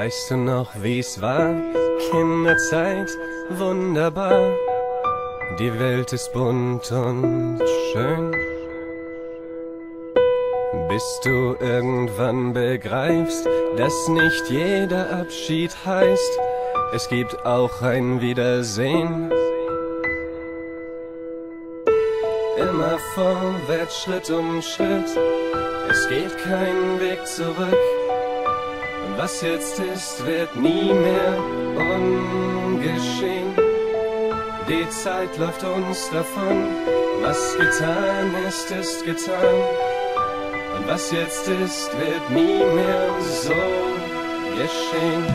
Weißt du noch, wie's war? Kinderzeit, wunderbar. Die Welt ist bunt und schön. Bis du irgendwann begreifst, dass nicht jeder Abschied heißt, es gibt auch ein Wiedersehen. Immer vorwärts, Schritt um Schritt, es geht kein Weg zurück. Was jetzt ist, wird nie mehr ungeschehen. Die Zeit läuft uns davon, was getan ist, ist getan. Und was jetzt ist, wird nie mehr so geschehen.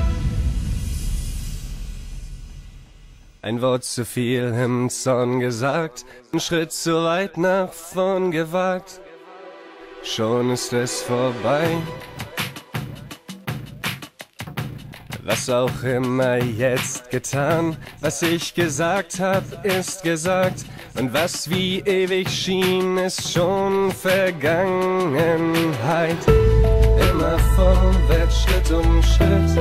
Ein Wort zu viel im Zorn gesagt, ein Schritt zu weit nach vorn gewagt, schon ist es vorbei. Was auch immer jetzt getan, was ich gesagt hab, ist gesagt. Und was wie ewig schien, ist schon Vergangenheit. Immer vorwärts, Schritt um Schritt,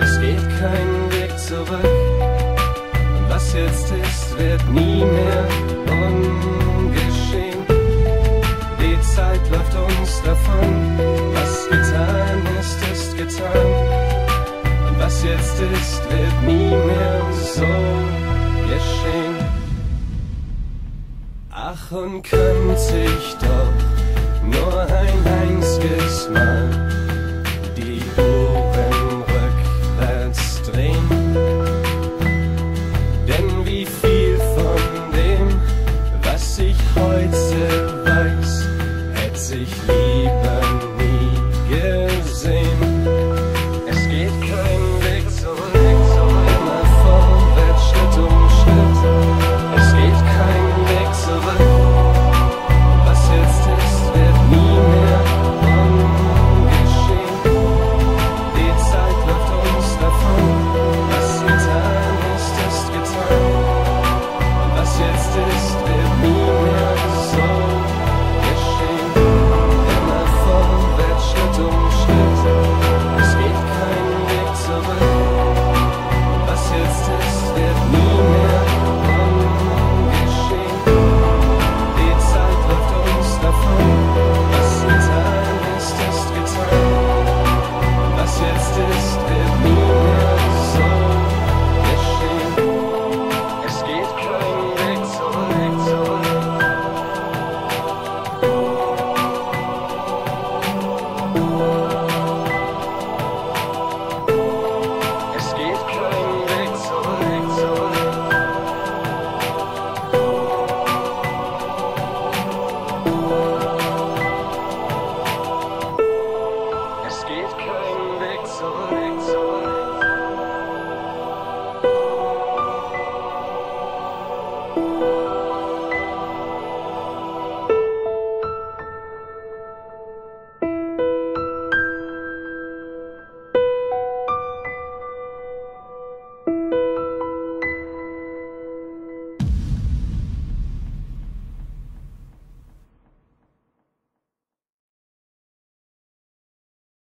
es geht kein Weg zurück. Und was jetzt ist, wird nie mehr jetzt ist, wird nie mehr so geschehen. Ach, und könnte ich doch nur ein einziges Mal die Uhren rückwärts drehen. Denn wie viel von dem, was ich heute